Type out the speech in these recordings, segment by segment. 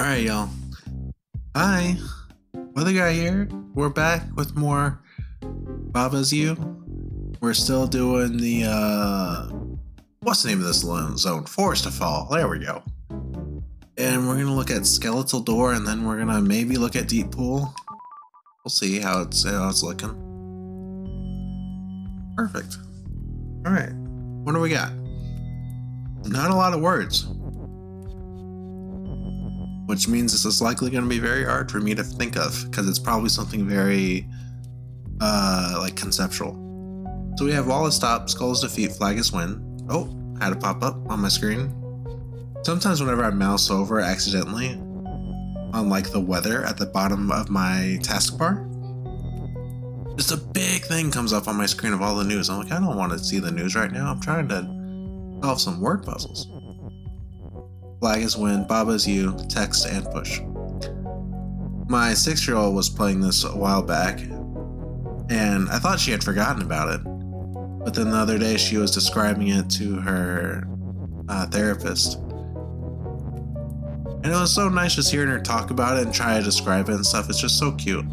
All right, y'all. Hi, Weather Guy here. We're back with more Baba's You. We're still doing the, uh, what's the name of this zone? Forest of Fall. There we go. And we're gonna look at Skeletal Door, and then we're gonna maybe look at Deep Pool. We'll see how it's how it's looking. Perfect. All right. What do we got? Not a lot of words which means this is likely going to be very hard for me to think of because it's probably something very uh, like conceptual. So we have wall is stop, skulls defeat, flag is win. Oh, had a pop up on my screen. Sometimes whenever I mouse over accidentally on like the weather at the bottom of my taskbar, just a big thing comes up on my screen of all the news. I'm like, I don't want to see the news right now. I'm trying to solve some word puzzles. Flag is win, Baba's you, text and push. My six year old was playing this a while back, and I thought she had forgotten about it. But then the other day she was describing it to her uh, therapist. And it was so nice just hearing her talk about it and try to describe it and stuff. It's just so cute.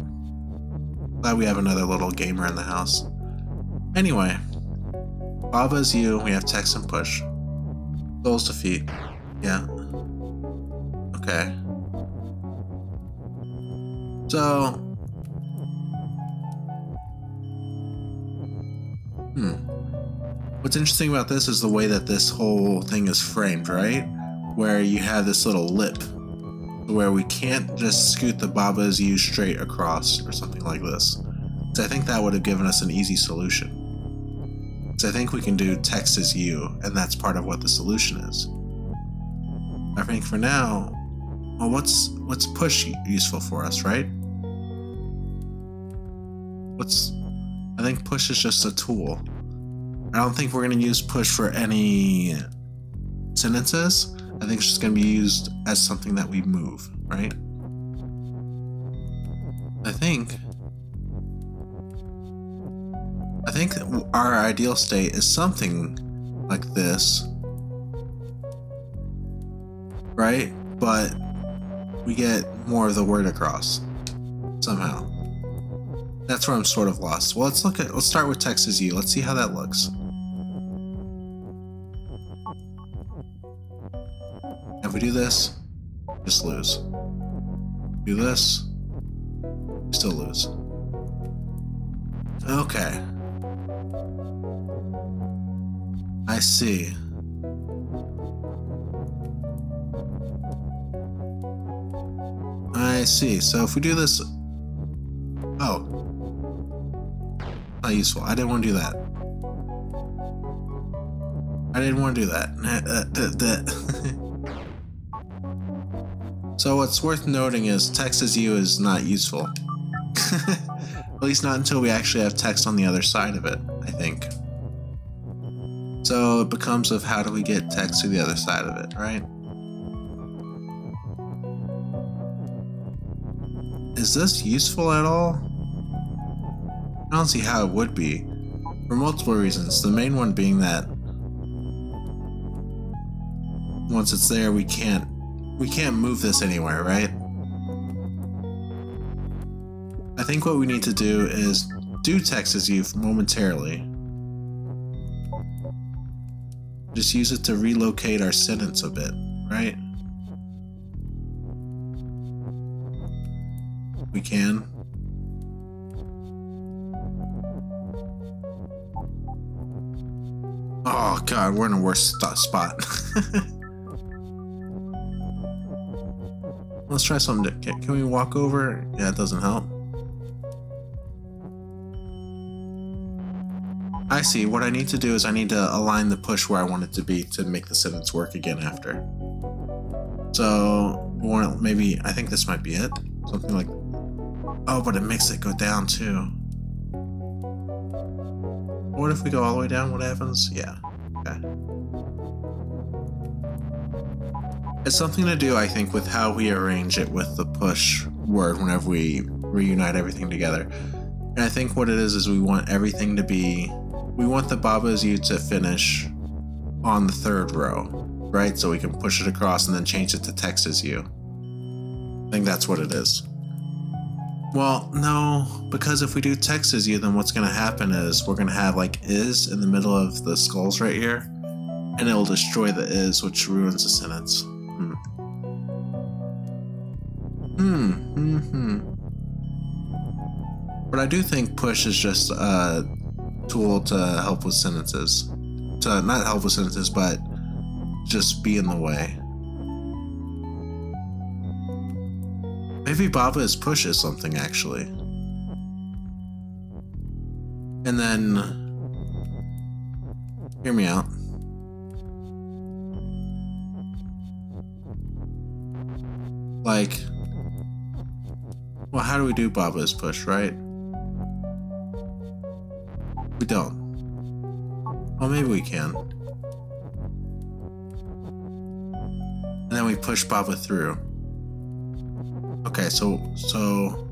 Glad we have another little gamer in the house. Anyway, Baba's you, we have text and push. Goals defeat. Yeah. Okay. So. Hmm. What's interesting about this is the way that this whole thing is framed, right? Where you have this little lip where we can't just scoot the Baba's U straight across or something like this. So I think that would have given us an easy solution. So I think we can do text as U, and that's part of what the solution is. I think for now, well, what's what's push useful for us, right? What's I think push is just a tool. I don't think we're going to use push for any sentences. I think it's just going to be used as something that we move, right? I think I think our ideal state is something like this right? But we get more of the word across somehow. That's where I'm sort of lost. Well, let's look at, let's start with text as you. Let's see how that looks. If we do this, just lose. Do this, still lose. Okay. I see. I see. So if we do this... Oh. Not useful. I didn't want to do that. I didn't want to do that. so what's worth noting is text as you is not useful. At least not until we actually have text on the other side of it, I think. So it becomes of how do we get text to the other side of it, right? Is this useful at all? I don't see how it would be. For multiple reasons, the main one being that once it's there we can't we can't move this anywhere, right? I think what we need to do is do text as you momentarily. Just use it to relocate our sentence a bit, right? We can. Oh god, we're in a worse spot. Let's try something. Can, can we walk over? Yeah, it doesn't help. I see. What I need to do is I need to align the push where I want it to be to make the sentence work again after. So, maybe, I think this might be it. Something like Oh, but it makes it go down too. What if we go all the way down? What happens? Yeah. Okay. It's something to do, I think, with how we arrange it with the push word whenever we reunite everything together. And I think what it is is we want everything to be, we want the Baba's U to finish on the third row, right? So we can push it across and then change it to text as you. I think that's what it is. Well, no, because if we do text is you, then what's going to happen is we're going to have like is in the middle of the skulls right here, and it'll destroy the is, which ruins the sentence. Hmm. Hmm. Hmm. hmm. But I do think push is just a tool to help with sentences. To not help with sentences, but just be in the way. Maybe Baba is something actually. And then hear me out. Like well, how do we do Baba's push, right? We don't. Well, maybe we can. And then we push Baba through. Okay, so so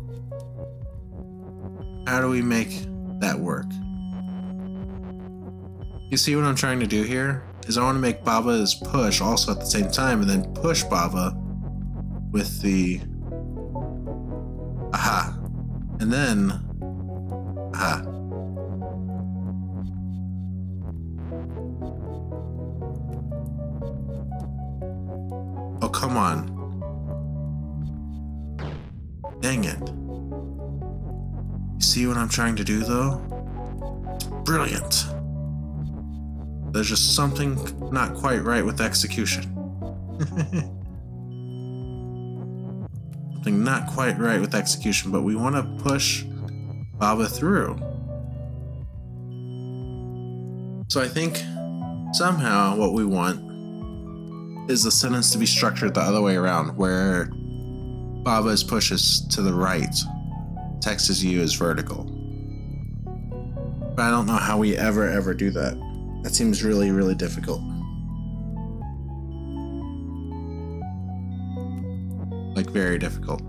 how do we make that work? You see what I'm trying to do here? Is I want to make Baba's push also at the same time and then push Baba with the aha. And then aha. Oh, come on. Trying to do, though? Brilliant. There's just something not quite right with execution. something not quite right with execution, but we want to push Baba through. So I think somehow what we want is the sentence to be structured the other way around, where Baba's pushes to the right, text is you is vertical. But I don't know how we ever, ever do that. That seems really, really difficult. Like, very difficult.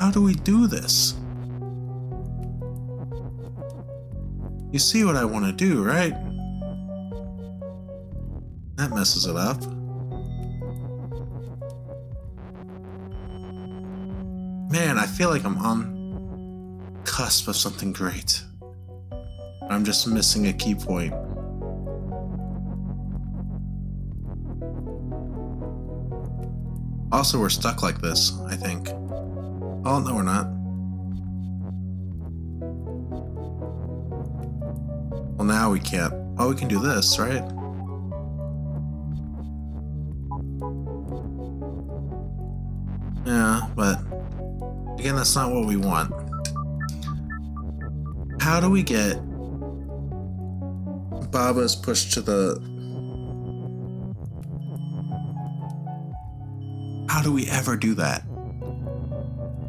How do we do this? You see what I want to do, right? That messes it up. Man, I feel like I'm on cusp of something great. I'm just missing a key point. Also, we're stuck like this, I think. Oh, no, we're not. Well, now we can't. Oh, we can do this, right? Yeah, but again, that's not what we want. How do we get Baba's pushed to the... How do we ever do that?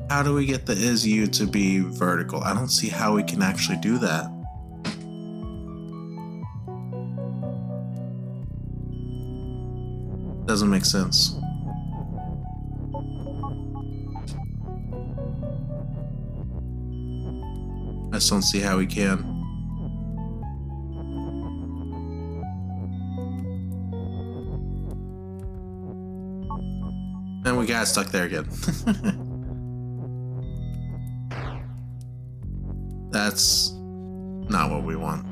How do we get the is you to be vertical? I don't see how we can actually do that. Doesn't make sense. I just don't see how we can. And we got stuck there again. That's not what we want.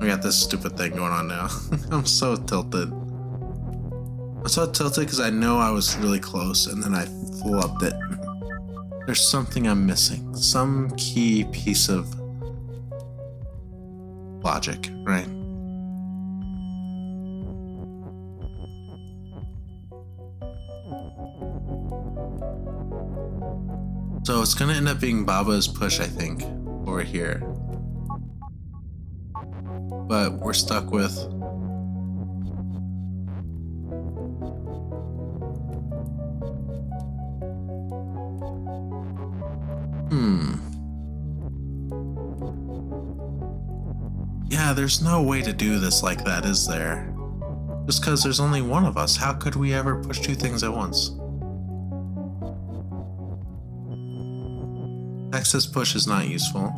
We got this stupid thing going on now. I'm so tilted. I'm so tilted because I know I was really close and then I flubbed it. There's something I'm missing. Some key piece of logic, right? So it's gonna end up being Baba's push, I think, over here. But we're stuck with Hmm. Yeah, there's no way to do this like that, is there? Just because there's only one of us, how could we ever push two things at once? Access push is not useful.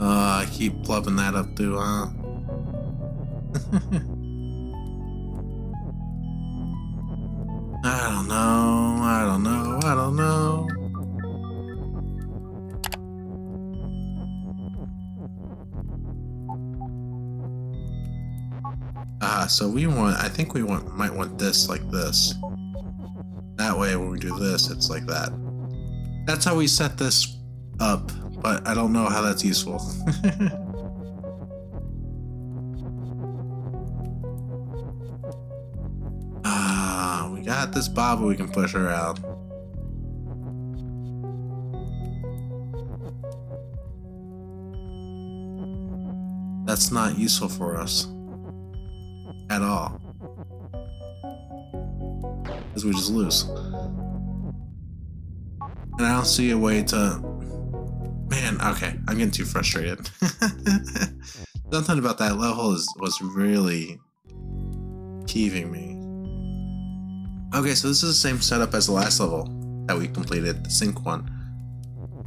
Uh, I keep plubbing that up too, huh? so we want, I think we want, might want this like this. That way when we do this, it's like that. That's how we set this up, but I don't know how that's useful. ah, we got this Baba we can push around. That's not useful for us at all. Because we just lose. And I don't see a way to... Man, okay, I'm getting too frustrated. Something about that level is, was really heaving me. Okay, so this is the same setup as the last level that we completed, the sync one.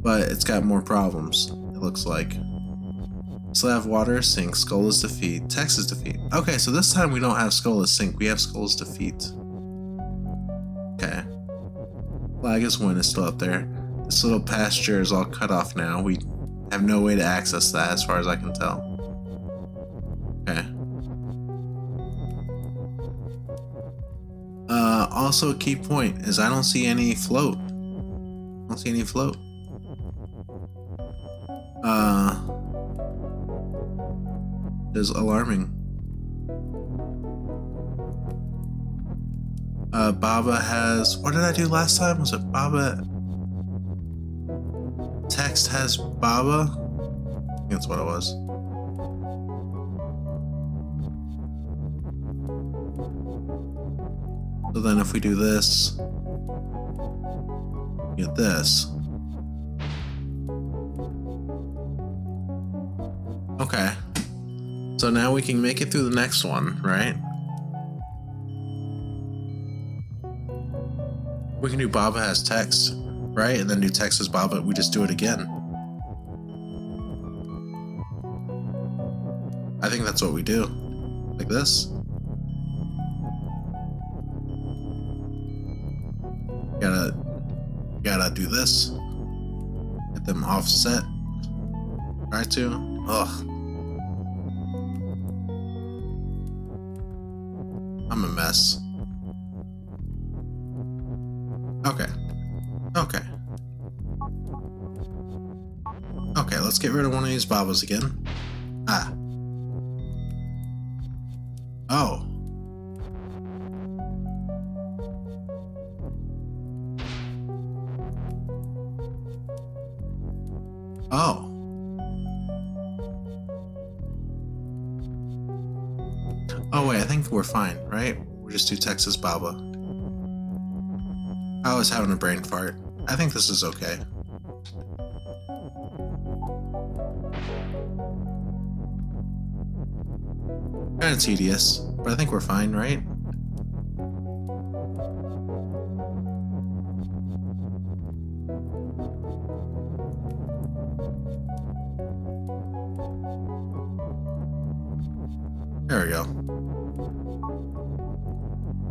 But it's got more problems, it looks like. Have water, sink, skull is defeat, text is defeat. Okay, so this time we don't have skull is sink, we have skull is defeat. Okay. Flag is win is still up there. This little pasture is all cut off now. We have no way to access that as far as I can tell. Okay. Uh, also a key point is I don't see any float. I don't see any float. Uh, is alarming. Uh, Baba has. What did I do last time? Was it Baba? Text has Baba? That's what it was. So then if we do this, get this. Okay. So now we can make it through the next one, right? We can do Baba has text, right? And then do text as Baba. We just do it again. I think that's what we do. Like this. Gotta, gotta do this. Get them offset. Try to. Ugh. Let's get rid of one of these Babas again. Ah. Oh. Oh. Oh wait, I think we're fine, right? We're just do Texas Baba. I was having a brain fart. I think this is okay. Kinda tedious, but I think we're fine, right? There we go.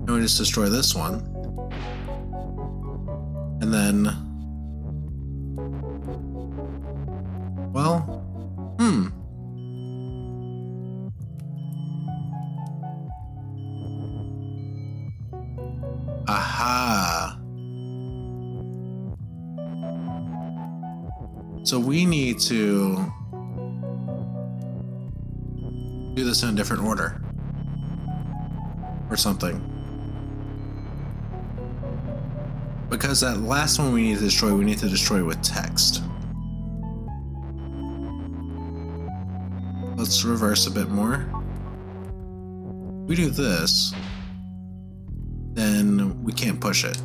Now we just destroy this one. And then... Well, So we need to do this in a different order. Or something. Because that last one we need to destroy, we need to destroy with text. let's reverse a bit more. We do this, then we can't push it.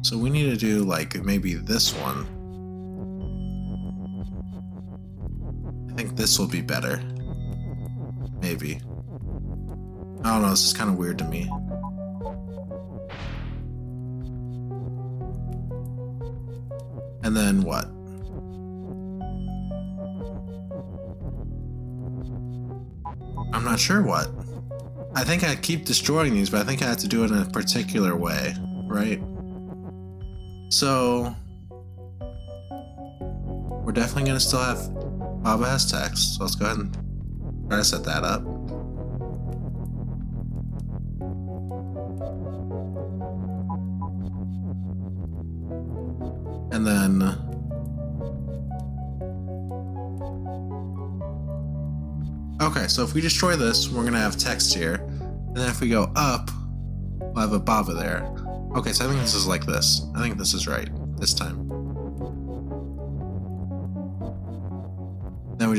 So we need to do like maybe this one. This will be better. Maybe. I don't know, this is kind of weird to me. And then what? I'm not sure what. I think I keep destroying these, but I think I have to do it in a particular way, right? So, we're definitely going to still have Baba has text, so let's go ahead and try to set that up. And then Okay, so if we destroy this, we're gonna have text here. And then if we go up, we'll have a Baba there. Okay, so I think this is like this. I think this is right this time.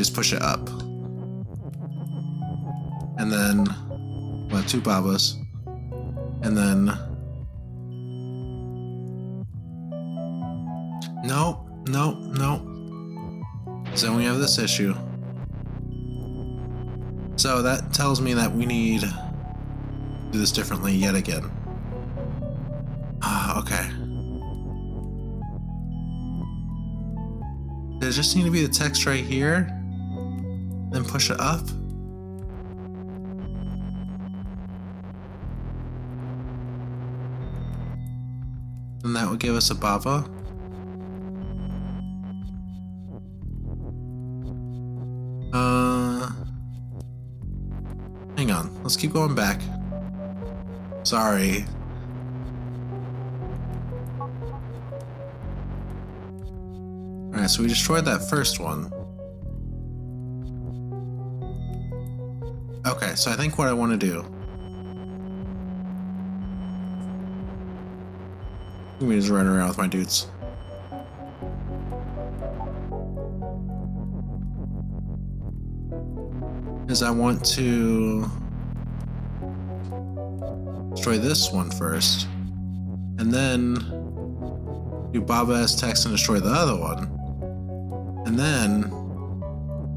Just push it up. And then we'll two Babas. And then No, no, no. So we have this issue. So that tells me that we need do this differently yet again. Ah, okay. It just need to be the text right here? Push it up? And that would give us a Baba. Uh, hang on. Let's keep going back. Sorry. Alright, so we destroyed that first one. So I think what I want to do... Me just run around with my dudes. Is I want to destroy this one first, and then do Baba as text and destroy the other one, and then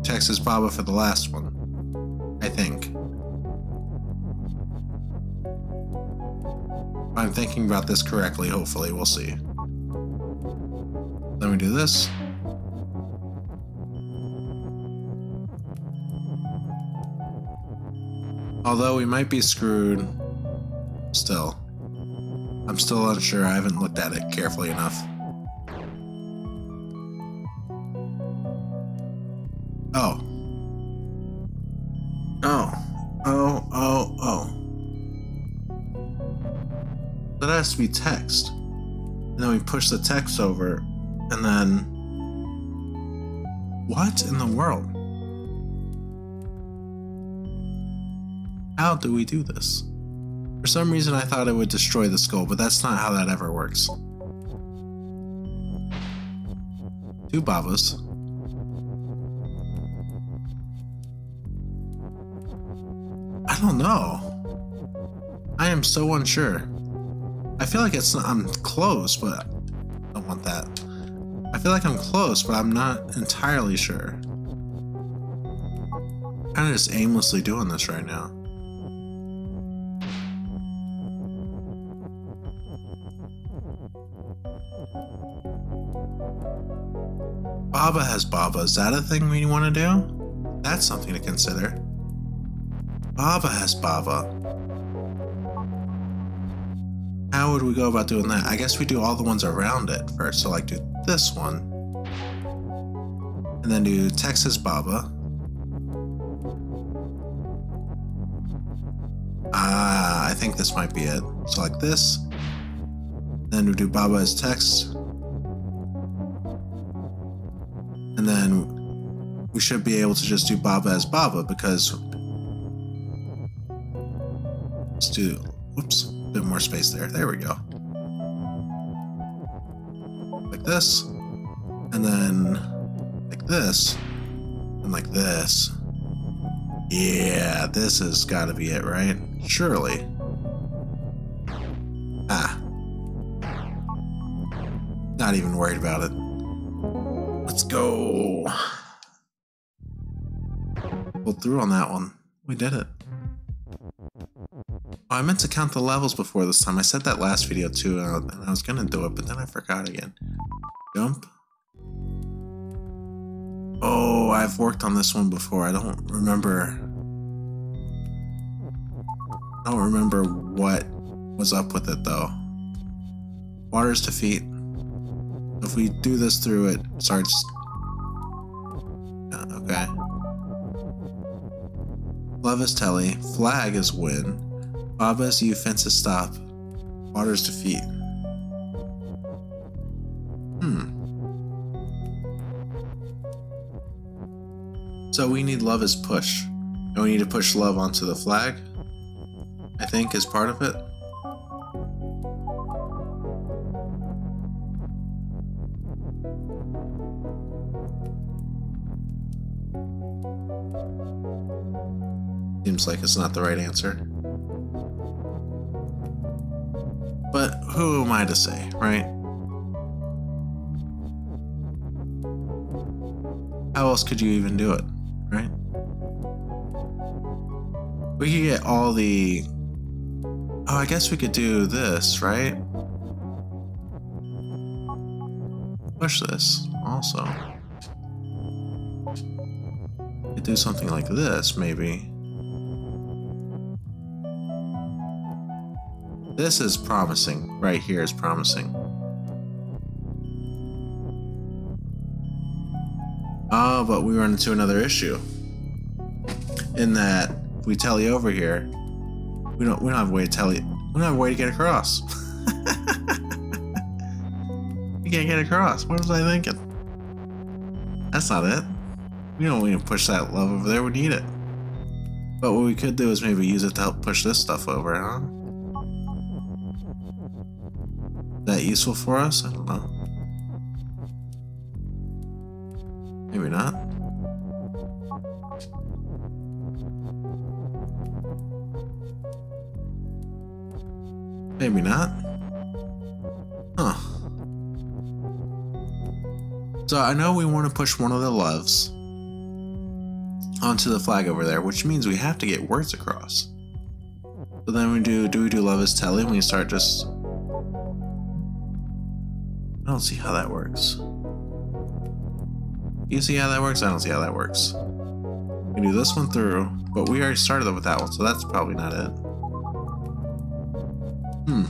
text as Baba for the last one. I think. I'm thinking about this correctly, hopefully, we'll see. Let me do this. Although we might be screwed still. I'm still unsure. I haven't looked at it carefully enough. Has to be text. And then we push the text over, and then. What in the world? How do we do this? For some reason I thought it would destroy the skull, but that's not how that ever works. Two Babas. I don't know. I am so unsure. I feel like it's I'm close, but I don't want that. I feel like I'm close, but I'm not entirely sure. I'm kind of just aimlessly doing this right now. Baba has Baba. Is that a thing we want to do? That's something to consider. Baba has Baba. How would we go about doing that? I guess we do all the ones around it first. So like do this one. And then do Texas Baba. Ah, I think this might be it. So like this. Then we do Baba as text. And then we should be able to just do Baba as Baba because let's do whoops, bit more space there. There we go. Like this. And then like this. And like this. Yeah, this has got to be it, right? Surely. Ah. Not even worried about it. Let's go. Pulled through on that one. We did it. Oh, I meant to count the levels before this time. I said that last video too, and I was gonna do it, but then I forgot again. Jump. Oh, I've worked on this one before. I don't remember. I don't remember what was up with it though. Water's defeat. If we do this through it, starts. Okay. Love is Telly. Flag is win. Bob as you, fence stop. Water's defeat. Hmm. So we need love as push. And we need to push love onto the flag. I think is part of it. Seems like it's not the right answer. But who am I to say, right? How else could you even do it, right? We could get all the... Oh, I guess we could do this, right? Push this, also. Could do something like this, maybe. This is promising. Right here is promising. Oh, but we run into another issue. In that we tally over here, we don't we don't have a way to tally we don't have a way to get across. we can't get across. What was I thinking? That's not it. We don't need to push that love over there, we need it. But what we could do is maybe use it to help push this stuff over, huh? That useful for us? I don't know. Maybe not. Maybe not. Huh. So I know we want to push one of the loves onto the flag over there, which means we have to get words across. So then we do, do we do love is telly we start just I don't see how that works. You see how that works? I don't see how that works. We do this one through, but we already started with that one, so that's probably not it. Hmm.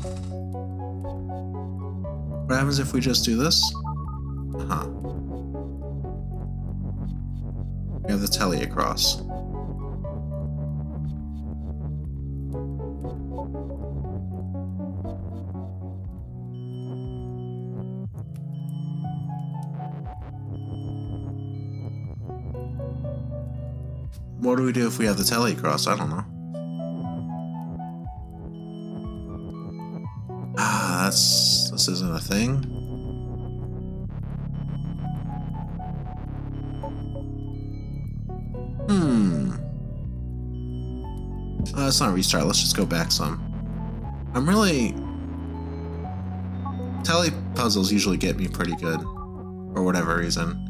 What happens if we just do this? Uh-huh. We have the telly across. What do we do if we have the telly across? I don't know. Ah, that's this isn't a thing. Hmm. Uh, let's not restart. Let's just go back some. I'm really. Telly puzzles usually get me pretty good, for whatever reason.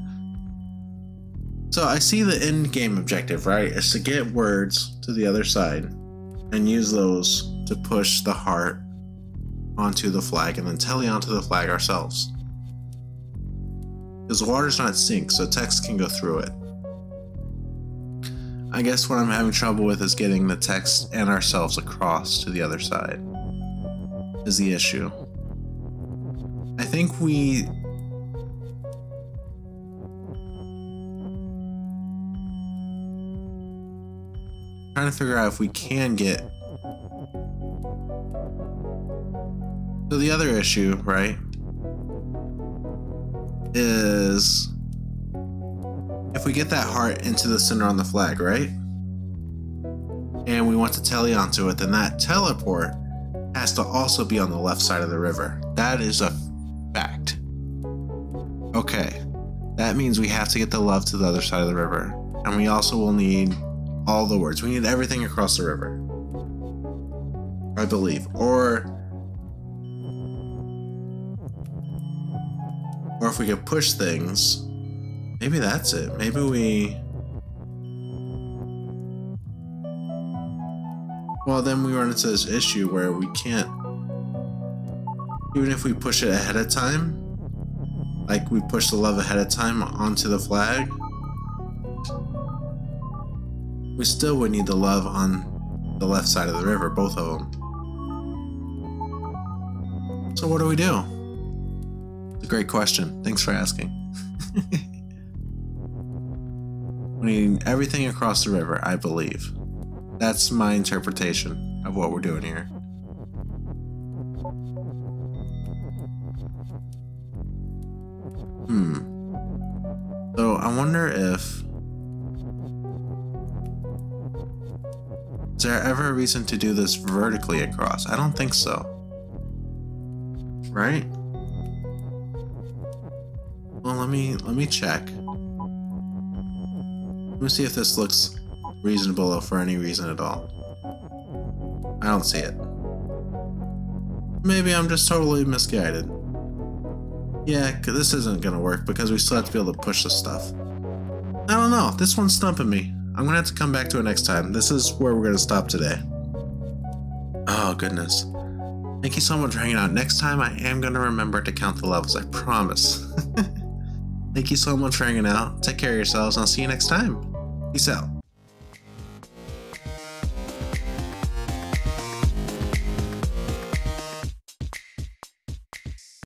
So I see the end game objective, right? Is to get words to the other side and use those to push the heart onto the flag and then telly onto the flag ourselves. Because water's not sink, so text can go through it. I guess what I'm having trouble with is getting the text and ourselves across to the other side. Is the issue. I think we trying to figure out if we can get. So the other issue, right, is if we get that heart into the center on the flag, right? And we want to tele onto it, then that teleport has to also be on the left side of the river. That is a fact. Okay. That means we have to get the love to the other side of the river. And we also will need all the words. We need everything across the river. I believe. Or Or if we could push things, maybe that's it. Maybe we Well, then we run into this issue where we can't even if we push it ahead of time, like we push the love ahead of time onto the flag, we still would need the love on the left side of the river, both of them. So what do we do? It's a great question. Thanks for asking. we need everything across the river, I believe. That's my interpretation of what we're doing here. Hmm. So I wonder if Is there ever a reason to do this vertically across? I don't think so. Right? Well, let me let me check. Let me see if this looks reasonable for any reason at all. I don't see it. Maybe I'm just totally misguided. Yeah, this isn't gonna work because we still have to be able to push the stuff. I don't know, this one's stumping me. I'm gonna have to come back to it next time. This is where we're gonna stop today. Oh, goodness. Thank you so much for hanging out. Next time, I am gonna remember to count the levels, I promise. Thank you so much for hanging out. Take care of yourselves, and I'll see you next time. Peace out.